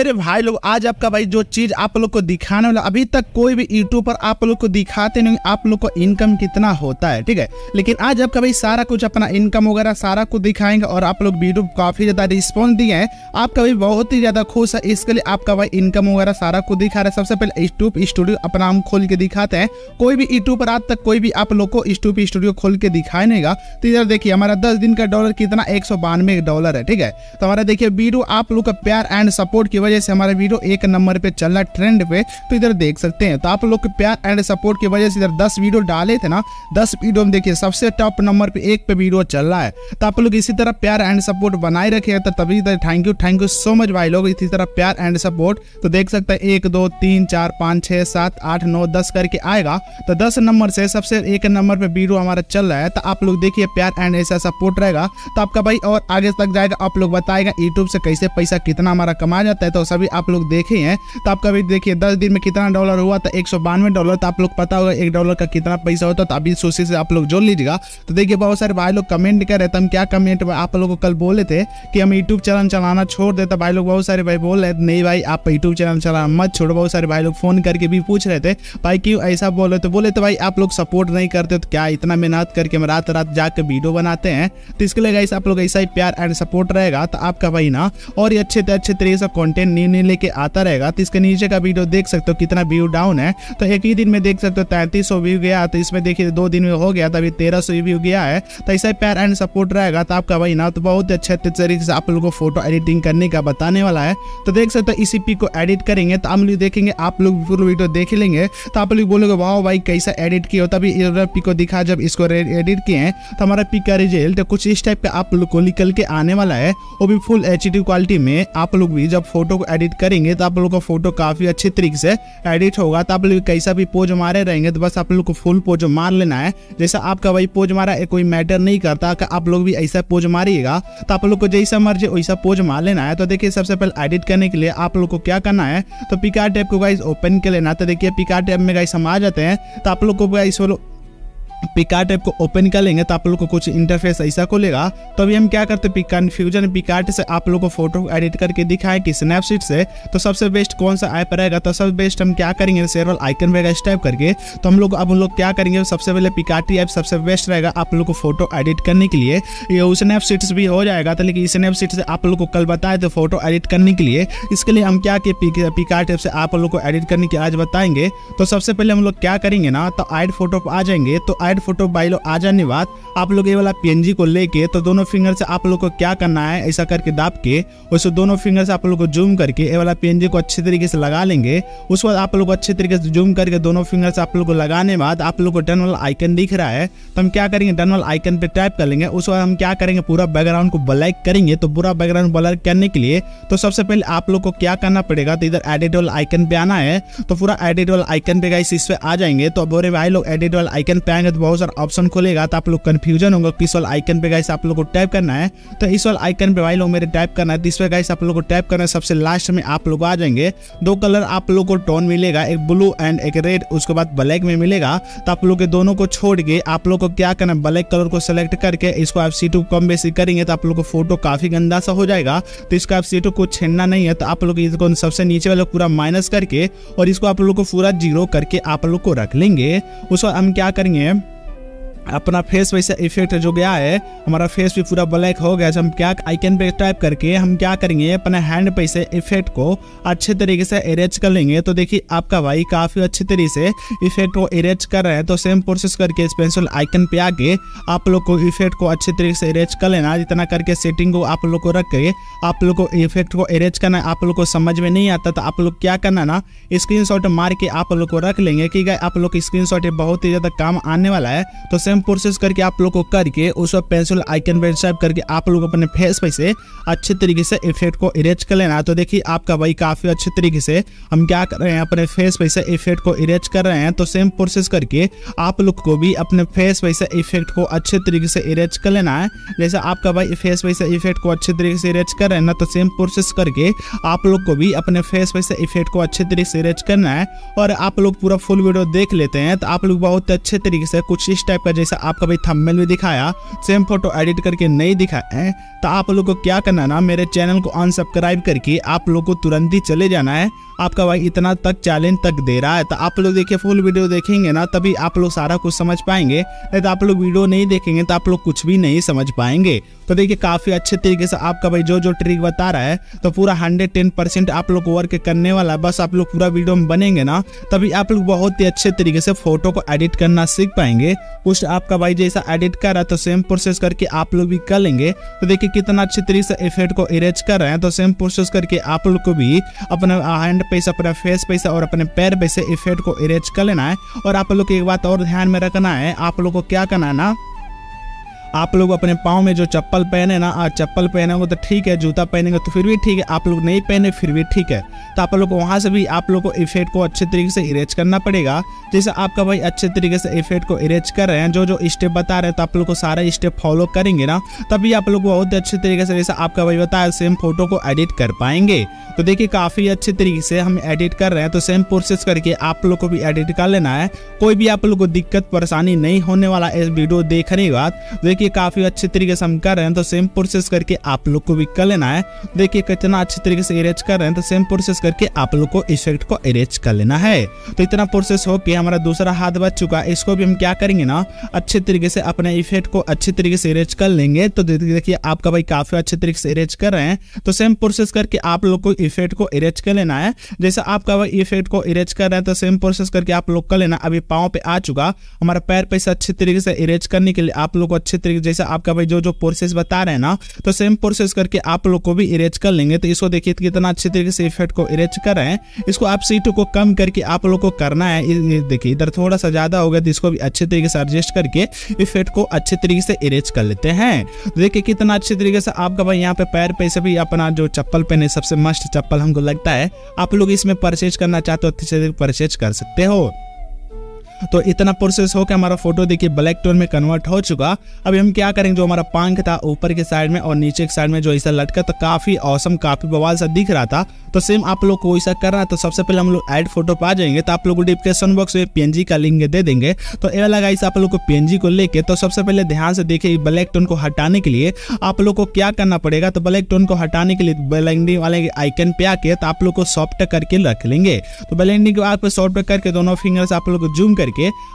मेरे भाई लोग, आज आपका भाई जो चीज़ आप लोग को दिखाने वाला, अभी तक कोई भी यूट्यूब पर आप लोग को दिखाते नहीं, आप लोग को इनकम कितना होता है, ठीक है? लेकिन आज आपका भाई सारा कुछ अपना इनकम वगैरह सारा कुछ दिखाएँगे और आप लोग वीडियो काफ़ी ज़्यादा रिस्पॉन्स दिए हैं। आपका भाई बहुत ही ज़्यादा खुश है, इसके लिए आपका भाई इनकम वगैरह सारा कुछ दिखा रहा सबसे पहले यूट्यूब स्टूडियो अपना हम खोल के दिखाते हैं। कोई भी यूट्यूब पर आज तक कोई भी आप लोग को यूट्यूब स्टूडियो खोल के दिखाए नहीं गा। तो इधर देखिए, हमारा दस दिन का डॉलर कितना? एक सौ बानवे डॉलर है, ठीक है? तो हमारा देखिए वीडियो आप लोग का प्यार एंड सपोर्ट की वजह से हमारा वीडियो एक नंबर पे चल रहा है ट्रेंड पे तो इधर देख सकते हैं। तो आप लोग के प्यार एंड सपोर्ट की वजह से इधर दस वीडियो डाले थे ना, दस वीडियो में देखिए, सबसे टॉप नंबर पे एक पे वीडियो चल रहा है। तो आप लोग इसी तरह प्यार एंड सपोर्ट बनाए रखे तो तभी thank you thank you so much भाई लोग, इसी तरह प्यार एंड सपोर्ट तो देख सकते हैं, एक, दो, तीन, चार, पाँच छः सात, आठ, नौ, दस करके आएगा। तो दस नंबर से सबसे एक नंबर पे वीडियो हमारा चल रहा है तो आप लोग देखिए, प्यार एंड ऐसा सपोर्ट रहेगा। तो आपका भाई और आगे तक जाएगा, आप लोग बताएगा यूट्यूब से कैसे पैसा कितना हमारा कमाया जाता है। तो सभी आप लोग देखे हैं। तो आपका भी देखिए, दस दिन में कितना डॉलर हुआ था? एक डॉलर तो आप लोग पता होगा एक डॉलर का कितना पैसा होता तो अभी सोचे से आप लोग जोड़ लीजिएगा। तो देखिए, बहुत सारे भाई लोग कमेंट कर रहे थे, हम क्या कमेंट आप लोग को कल बोले थे कि हम यूट्यूब चैनल चलाना छोड़ देते भाई लोग बहुत सारे भाई बोल रहे थे, नहीं भाई, आप यूट्यूब चैनल चलाना मत छोड़ो। बहुत सारे भाई लोग फ़ोन करके भी पूछ रहे थे, भाई क्यों ऐसा बोले तो बोले तो भाई, आप लोग सपोर्ट नहीं करते तो क्या इतना मेहनत करके हम रात रात जाकर वीडियो बनाते हैं? तो इसके लिए आप लोग ऐसा ही प्यार एंड सपोर्ट रहेगा तो आपका भाई ना, और अच्छे से अच्छे तरीके से कॉन्टेंट न्यू न्यू लेके आता रहेगा तो इसके नीचे का वीडियो देख सकते हो कितना व्यू डाउन है। तो एक ही दिन में देख सकते हो तैंतीस व्यू गया तो इसमें देखिए दो दिन में हो गया तो अभी तेरह व्यू गया है। तो ऐसा प्यार एंड सपोर्ट रहेगा तो आपका भाई ना तो बहुत अच्छे अच्छे तरीके से आप लोग को फ़ोटो एडिटिंग करने का बताने वाला है। तो देख सकते हो इसी पिक को एडिट करेंगे तो हम लोग देखेंगे, आप लोग पूरा वीडियो देख लेंगे। तो आप लोग बोलोगे, वाह भाई, कैसा एडिट किया तभी पिक को दिखा, जब इसको एडिट किए हैं तो हमारा पिक का रिज़ल्ट कुछ इस टाइप का आप लोग को निकल के आने वाला है। वो भी फुल एच क्वालिटी में आप लोग भी जब फ़ोटो को एडिट करेंगे तो आप लोग का फ़ोटो काफ़ी अच्छे तरीके से एडिट होगा। तो आप लोग कैसा भी पोज मारे रहेंगे तो बस आप लोग को फुल पोज मार लेना है। जैसा आपका भाई पोज मारा कोई मैटर नहीं करता। कि आप लोग भी ऐसा पोज मारिएगा तो आप लोग को जैसा मर्ज़ी वैसा पोज मार लेना है। तो देखिए, सबसे पहले एडिट करने के लिए आप लोग को क्या करना है तो पिकार टैप को गाइस ओपन कर लेना। तो देखिए, पिकार टैप में गाइस हम आ जाते हैं। तो आप लोग को गाइस पिकार्ट ऐप को ओपन कर लेंगे तो आप लोग को कुछ इंटरफेस ऐसा खोलेगा। तो अभी हम क्या करते हैं? कन्फ्यूज़न पिकार्ट से आप लोग को फ़ोटो एडिट करके दिखाए कि स्नैपसीट से। तो सबसे बेस्ट कौन सा ऐप रहेगा? तो सबसे बेस्ट हम क्या करेंगे? शेयर आइकन रहेगा इस टाइप करके। तो हम लोग अब हम लोग क्या करेंगे? सबसे पहले पिकार्टी ऐप सबसे बेस्ट रहेगा आप लोग को फ़ोटो एडिट करने के लिए। ये स्नैपसीट भी हो जाएगा तो लेकिन स्नैपसीट से आप लोग को कल बताए थे फ़ोटो एडिट करने के लिए। इसके लिए हम क्या किए? पिकार्ट ऐप से आप लोग को एडिट करने की आज बताएँगे। तो सबसे पहले हम लोग क्या करेंगे ना? तो एड फ़ोटो आ जाएँगे। तो एड फ़ोटो बाई लो आ जाने बाद आप लोग ये वाला पीएनजी को लेके तो दोनों फिंगर से आप लोग को क्या करना है, ऐसा करके दाब के उसे दोनों फिंगर से आप लोग को जूम करके ये वाला पीएनजी को अच्छे तरीके से लगा लेंगे। उस बाद आप लोग को अच्छे तरीके से जूम करके दोनों फिंगर से आप लोग को लगाने बाद आप लोग को डन वाला आइकन दिख रहा है। तो हम क्या करेंगे डन वाला आइकन पे टाइप कर लेंगे। उस बाद हम क्या करेंगे, पूरा बैकग्राउंड को ब्लैक करेंगे। तो पूरा बैकग्राउंड ब्लर करने के लिए तो सबसे पहले आप लोग को क्या करना पड़ेगा तो इधर एडिट वाला आइकन पे आना है। तो पूरा एडिट वाला आइकन पे गाइस इस पे आ जाएँगे। तो बोरे भाई लोग एडिट वाला आइकन पे आएँगे तो बहुत सारा ऑप्शन खोलेगा तो आप लोग कन्फ्यूज़न होगा किस वाला आइकन पे गाइस आप लोग को टाइप करना है। तो इस वाला आइकन पे भाई लोग मेरे टाइप करना है तो इस पे गाइस आप लोग को टाइप करना है। सबसे लास्ट में आप लोग आ जाएँगे। दो कलर आप लोग को टोन मिलेगा, एक ब्लू एंड एक रेड उसके बाद ब्लैक में मिलेगा। तो आप लोग के दोनों को छोड़ के आप लोग को क्या करना है ब्लैक कलर को सिलेक्ट करके इसको आप सीटू कम बेसी करेंगे तो आप लोग को फ़ोटो काफ़ी गंदा सा हो जाएगा। तो इसको आप सीटू को छेड़ना नहीं है तो आप लोग इसको सबसे नीचे वाले पूरा माइनस करके और इसको आप लोग को पूरा ज़ीरो करके आप लोग को रख लेंगे। उसको हम क्या करेंगे अपना फेस वैसे इफ़ेक्ट जो गया है, हमारा फेस भी पूरा ब्लैक हो गया हम क्या आइकन पे टाइप करके हम क्या करेंगे, अपने हैंड पे से इफ़ेक्ट को अच्छे तरीके से इरेज कर लेंगे। तो देखिए, आपका भाई काफ़ी अच्छे तरीके से इफ़ेक्ट को इरेज कर रहे हैं। तो सेम प्रोसेस करके इस पेंसिल आइकन पे आके आप लोग को इफ़ेक्ट को अच्छे तरीके से इरेज कर लेना। जितना करके सेटिंग को आप लोग को रख के आप लोग को इफ़ेक्ट को इरेज करना आप लोग को समझ में नहीं आता तो आप लोग क्या करना ना स्क्रीन मार के आप लोग को रख लेंगे कि आप लोग स्क्रीन बहुत ही ज़्यादा काम आने वाला है। तो सेम प्रोसेस करके आप लोग को करके, उस पर पेंसिल आइकन पे टाइप करके आप लोग अपने फेस पे से अच्छे तरीके से इफ़ेक्ट को इरेज कर लेना। तो देखिए, आपका भाई काफ़ी अच्छे तरीके से हम क्या कर रहे हैं, अपने फेस पे से इफ़ेक्ट को इरेज कर रहे हैं। तो सेम प्रोसेस करके आप लोग को भी अपने फेस पे से इफ़ेक्ट को अच्छे तरीके से इरेज कर लेना है। जैसे आपका भाई फेस पे से इफ़ेक्ट को अच्छे तरीके से इरेज कर रहे हैं ना तो सेम प्रोसेस करके आप लोग को भी अपने फेस पे से इफ़ेक्ट को अच्छे तरीके से इरेज करना है। और आप लोग पूरा फुल वीडियो देख लेते हैं तो आप लोग बहुत अच्छे तरीके से कुछ इस टाइप का जैसा आपका भाई थंबनेल में दिखाया सेम फ़ोटो एडिट करके नहीं दिखाए तो आप लोग को क्या करना ना, मेरे चैनल को अनसब्सक्राइब करके आप लोग को तुरंत ही चले जाना है। आपका भाई इतना तक चैलेंज तक दे रहा है तो आप लोग देखिए फुल वीडियो देखेंगे ना, तभी आप लोग सारा कुछ समझ पाएँगे। नहीं तो आप लोग वीडियो नहीं देखेंगे तो आप लोग कुछ भी नहीं समझ पाएँगे। तो देखिए, काफ़ी अच्छे तरीके से आपका भाई जो जो ट्रिक बता रहा है तो पूरा हंड्रेड टेन परसेंट आप लोग वर्क करने वाला है। बस आप लोग पूरा वीडियो में बनेंगे ना, तभी आप लोग बहुत ही अच्छे तरीके से फ़ोटो को एडिट करना सीख पाएँगे। कुछ आपका भाई जैसा एडिट कर रहा है तो सेम प्रोसेस करके आप लोग भी कर लेंगे। तो देखिए, कितना अच्छे तरीके से इफ़ेक्ट को इरेज कर रहे हैं तो सेम प्रोसेस करके आप लोग को भी अपने हैंड पे से अपने फेस पे से और अपने पैर पे से इफ़ेक्ट को इरेज कर लेना है। और आप लोग को एक बात और ध्यान में रखना है, आप लोग को क्या करना है ना आप लोग अपने पाँव में जो चप्पल पहने ना, आज चप्पल पहनेंगे तो ठीक है, जूता पहनेंगे तो फिर भी ठीक है, आप लोग नहीं पहने फिर भी ठीक है। तो आप लोग वहाँ से भी आप लोग को इफ़ेक्ट को अच्छे तरीके से इरेज करना पड़ेगा। जैसे आपका भाई अच्छे तरीके से इफ़ेक्ट को इरेज कर रहे हैं, जो जो स्टेप बता रहे हैं तो आप लोग को सारा स्टेप फॉलो करेंगे ना, तभी आप लोग बहुत अच्छे तरीके से जैसे आपका भाई बताया सेम फ़ोटो को एडिट कर पाएँगे। तो देखिए, काफ़ी अच्छे तरीके से हम एडिट कर रहे हैं तो सेम प्रोसेस करके आप लोग को भी एडिट कर लेना है। कोई भी आप लोग को दिक्कत, परेशानी नहीं होने वाला इस वीडियो देखने के बाद, देखिए काफ़ी अच्छे तरीके से हम कर रहे हैं तो सेम प्रोसेस करके आप लोग को भी कर लेना है। देखिए, कितना अच्छे तरीके से इरेज कर रहे हैं तो सेम प्रोसेस करके आप लोग को इफ़ेक्ट को इरेज कर लेना है। तो इतना प्रोसेस हो के हमारा दूसरा हाथ बच चुका है, इसको भी हम क्या करेंगे ना, अच्छे तरीके से अपने इफ़ेक्ट को अच्छे तरीके से इरेज कर लेंगे। तो देखिए, आपका भाई काफ़ी अच्छे तरीके से इरेज कर रहे हैं। तो सेम प्रोसेस करके आप लोग को इफ़ेक्ट को इरेज कर लेना है। जैसे आपका भाई इफ़ेक्ट को इरेज कर रहे हैं तो सेम प्रोसेस करके आप लोग कर लेना। अभी पाँव पे आ चुका, हमारा पैर पे अच्छे तरीके से इरेज करने के लिए आप लोग को अच्छे तरीके जैसे आपका भाई जो जो प्रोसेस बता रहे हैं ना तो सेम प्रोसेस करके आप लोग को भी इरेज कर लेंगे। तो इसको देखिए कितना अच्छे तरीके से इफ़ेक्ट को इरेज कर रहे हैं। इसको आप सीट को कम करके आप लोग को करना है। देखिए, इधर थोड़ा सा ज़्यादा हो गया तो इसको भी अच्छे तरीके से एडजस्ट करके इफ़ेक्ट को अच्छे तरीके से इरेज कर लेते हैं। देखिए कितना अच्छे तरीके से आपका भाई यहाँ पे पैर पे से भी अपना जो चप्पल पहने सबसे मस्त चप्पल हमको लगता है। आप लोग इसमें परचेज करना चाहते हो अच्छे से परचेज कर सकते हो। तो इतना प्रोसेस हो के हमारा फ़ोटो देखिए ब्लैक टोन में कन्वर्ट हो चुका। अभी हम क्या करेंगे, जो हमारा पंख था ऊपर के साइड में और नीचे के साइड में जो ऐसा लटका तो काफ़ी औसम काफ़ी बवाल सा दिख रहा था। तो सेम आप लोग को ऐसा करना है तो सबसे पहले हम लोग ऐड फ़ोटो पा जाएँगे तो आप लोग डिस्क्रिप्शन बॉक्स में पीएनजी का लिंक दे देंगे। तो ये लगा आप लोग को पीएनजी को लेके तो सबसे पहले ध्यान से देखिए ब्लैक टोन को हटाने के लिए आप लोग को क्या करना पड़ेगा तो ब्लैक टोन को हटाने के लिए ब्लेंडिंग वाले आइकन पे आके तो आप लोग को सॉफ्ट करके रख लेंगे। तो ब्लेंडिंग के बाद सॉफ्ट करके दोनों फिंगर्स आप लोग को जूम करके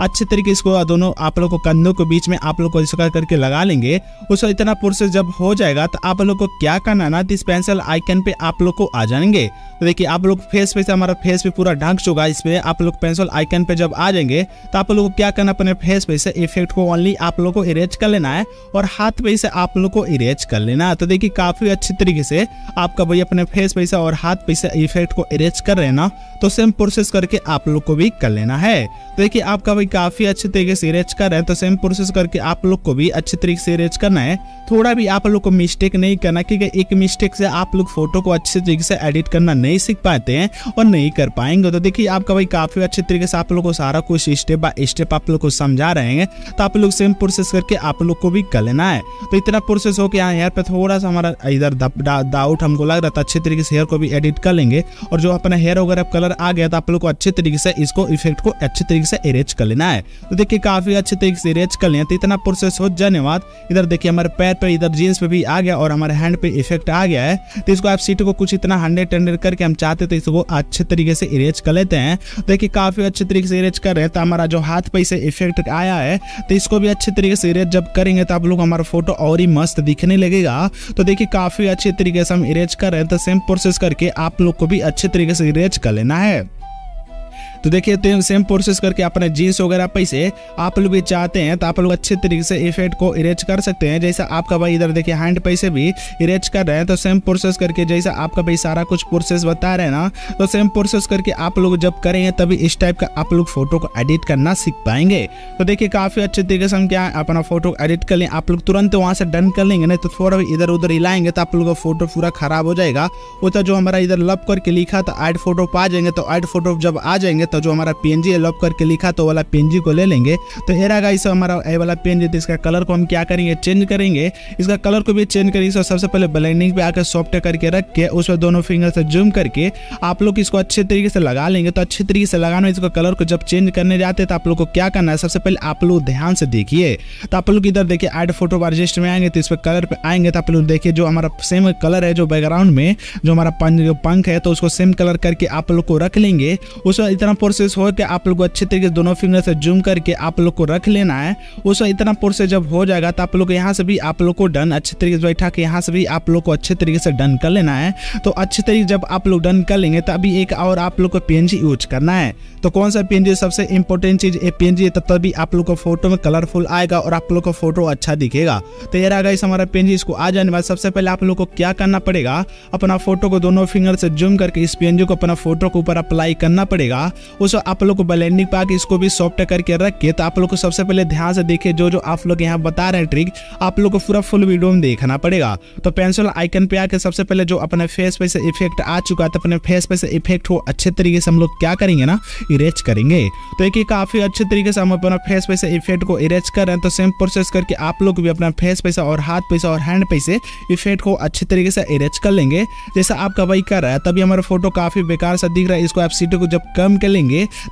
अच्छे तरीके इसको दोनों आप लोग को कंधों के बीच में आप लोग को इसका करके लगा लेंगे। उसको इतना प्रोसेस जब हो जाएगा तो आप लोग को क्या करना ना इस पेंसिल आइकन पे आप लोग को आ जाएँगे। तो देखिए, आप लोग फेस पे से हमारा फेस पे पूरा ढक चुका है इस पे आप लोग पेंसिल आइकन पे जब आ जाएँगे तो आप लोग को क्या करना अपने फेस पे से इफ़ेक्ट को ओनली आप लोग को इरेज कर लेना है और हाथ पे से आप लोग को इरेज कर लेना है। तो देखिए, काफ़ी अच्छे तरीके से आपका भाई अपने फेस पे से और हाथ पे से इफ़ेक्ट को इरेज कर रहे ना तो सेम प्रोसेस करके आप लोग को भी कर लेना है। तो देखिए आपका भाई काफ़ी अच्छे तरीके से इरेज कर रहे हैं तो सेम प्रोसेस करके आप लोग को भी अच्छे तरीके से इरेज करना है। थोड़ा भी आप लोग को मिस्टेक नहीं करना, क्योंकि एक मिस्टेक से आप लोग फ़ोटो को अच्छे तरीके से एडिट करना नहीं सीख पाते हैं और नहीं कर पाएँगे। तो देखिए, आपका भाई काफ़ी अच्छे तरीके से आप लोग को सारा कुछ स्टेप बाय स्टेप आप लोग को समझा रहे हैं। तो आप लोग सेम प्रोसेस करके आप लोग को भी कर लेना है। तो इतना प्रोसेस हो कि गया हेयर पे थोड़ा सा हमारा इधर डाउट हमको लग रहा था, अच्छे तरीके से हेयर को भी एडिट कर लेंगे। और जो अपना हेयर वगैरह कलर आ गया तो आप लोग को अच्छे तरीके से इसको इफ़ेक्ट को अच्छे तरीके से इरेज कर लेना है। तो देखिए, काफ़ी अच्छे तरीके से इरेज कर लिया तो इतना प्रोसेस हो जाने बाद इधर देखिए, हमारे पैर पे इधर जीन्स पे भी आ गया और हमारे हैंड पे इफ़ेक्ट आ गया है। तो इसको आप सीट को कुछ इतना हंड्रेड हंड्रेड करके हम चाहते तो इसको अच्छे तरीके से इरेज कर लेते हैं। देखिए, काफ़ी अच्छे तरीके से इरेज कर रहे हैं। तो हमारा जो हाथ पे से इफ़ेक्ट आया है तो इसको भी अच्छे तरीके से इरेज जब करेंगे तो आप लोग हमारा फ़ोटो और ही मस्त दिखने लगेगा। तो देखिए, काफ़ी अच्छे तरीके से हम इरेज कर रहे हैं। तो सेम प्रोसेस करके आप लोग को भी अच्छे तरीके से इरेज कर लेना है। तो देखिए तो सेम प्रोसेस करके अपने जीन्स वगैरह पैसे आप लोग भी चाहते हैं तो आप लोग अच्छे तरीके से इफ़ेक्ट को इरेज कर सकते हैं। जैसा आपका भाई इधर देखिए हैंड पैसे भी इरेज कर रहे हैं तो सेम प्रोसेस करके जैसा आपका भाई सारा कुछ प्रोसेस बता रहे हैं ना तो सेम प्रोसेस करके आप लोग जब करेंगे, तभी इस टाइप का आप लोग फ़ोटो को एडिट करना सीख पाएँगे। तो देखिए, काफ़ी अच्छे तरीके से हम क्या अपना फ़ोटो एडिट कर लें, आप लोग तुरंत वहाँ से डन कर लेंगे, नहीं तो थोड़ा इधर उधर हिलाएँगे तो आप लोग का फ़ोटो पूरा खराब हो जाएगा। वो तो जो हमारा इधर लब करके लिखा था एड फ़ोटो पा जाएँगे तो एड फ़ोटो जब आ जाएँगे तो जो हमारा पी एन जी लॉप करके लिखा तो वाला पीएनजी को ले लेंगे। तो ये रहा इस हमारा ए वाला पेन तो इसका कलर को हम क्या करेंगे? चेंज करेंगे। इसका कलर को भी चेंज करेंगे। इसको सबसे पहले ब्लेंडिंग पे आकर सॉफ्ट करके रख के उस पर दोनों फिंगर से जूम करके आप लोग इसको अच्छे तरीके से लगा लेंगे। तो अच्छे तरीके से लगाना इसको कलर को जब चेंज करने जाते तो आप लोग को क्या करना है? सबसे पहले आप लोग ध्यान से देखिए। तो आप लोग इधर देखिए एड फ़ोटो बारजिस्ट में आएँगे तो इस पर कलर पे आएँगे तो आप लोग देखिए जो हमारा सेम कलर है, जो बैकग्राउंड में जो हमारा पंख है तो उसको सेम कलर करके आप लोग को रख लेंगे। उसमें इतना प्रोसेस हो के आप लोग को अच्छे तरीके से दोनों फिंगर से जूम करके आप लोग को रख लेना है। उस इतना प्रोसेस जब हो जाएगा तो आप लोग यहाँ से भी आप लोग को डन अच्छे तरीके से बैठा के यहाँ से भी आप लोग को अच्छे तरीके से डन कर लेना है। तो अच्छे तरीके जब आप लोग डन कर लेंगे तो अभी एक और आप लोग को पीएनजी यूज़ करना है। तो कौन सा पीएनजी सबसे इंपॉर्टेंट चीज़? ये पीएनजी तब तभी आप लोग को फ़ोटो में कलरफुल आएगा और आप लोग को फ़ोटो अच्छा दिखेगा। तो ये रहा इस हमारा पीएनजी इसको आ जाने बाद सबसे पहले आप लोग को क्या करना पड़ेगा? अपना फ़ोटो को दोनों फिंगर से जूम करके इस पीएनजी को अपना फ़ोटो के ऊपर अप्लाई करना पड़ेगा। उस आप लोग को ब्लेंडिंग पा के इसको भी सॉफ्ट करके रख। के तो आप लोग को सबसे पहले ध्यान से देखिए जो जो आप लोग यहाँ बता रहे हैं ट्रिक आप लोग को पूरा फुल वीडियो में देखना पड़ेगा। तो पेंसिल आइकन पे आके सबसे पहले जो अपने फेस पे से इफ़ेक्ट आ चुका है तो अपने फेस पे से इफ़ेक्ट को अच्छे तरीके से हम लोग क्या करेंगे ना इरेज करेंगे। तो एक काफ़ी अच्छे तरीके से हम अपना फेस पे से इफ़ेक्ट को इरेज कर रहे हैं तो सेम प्रोसेस करके आप लोग भी अपना फेस पे से और हाथ पे से और हैंड पे से इफ़ेक्ट को अच्छे तरीके से इरेज कर लेंगे। जैसा आपका वही कर रहा है, तभी हमारा फ़ोटो काफ़ी बेकार सा दिख रहा है, इसको आप सीटों को जब कम कर लेंगे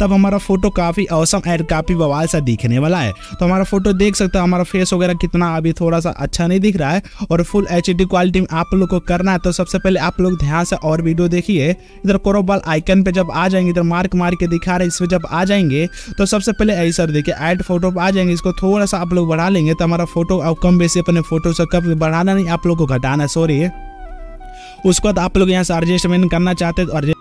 तब हमारा फ़ोटो काफ़ी औसम एंड काफ़ी बवाल सा दिखने वाला है। तो हमारा फ़ोटो देख सकते हो, हमारा फेस वगैरह कितना अभी थोड़ा सा अच्छा नहीं दिख रहा है और फुल एचडी क्वालिटी में आप लोग को करना है तो सबसे पहले आप लोग ध्यान से और वीडियो देखिए। इधर कोरोबाल आइकन पे जब आ जाएँगे, इधर मार्क मार के दिखा रहे इसमें जब आ जाएँगे तो सबसे पहले ऐसा देखिए ऐड फ़ोटो आ जाएँगे, इसको थोड़ा सा आप लोग बढ़ा लेंगे तो हमारा फ़ोटो अब कम बेसी अपने फ़ोटो से कब बढ़ाना नहीं, आप लोग को घटाना सॉरी उसके बाद आप लोग यहाँ से एडजस्टमेंट करना चाहते हैं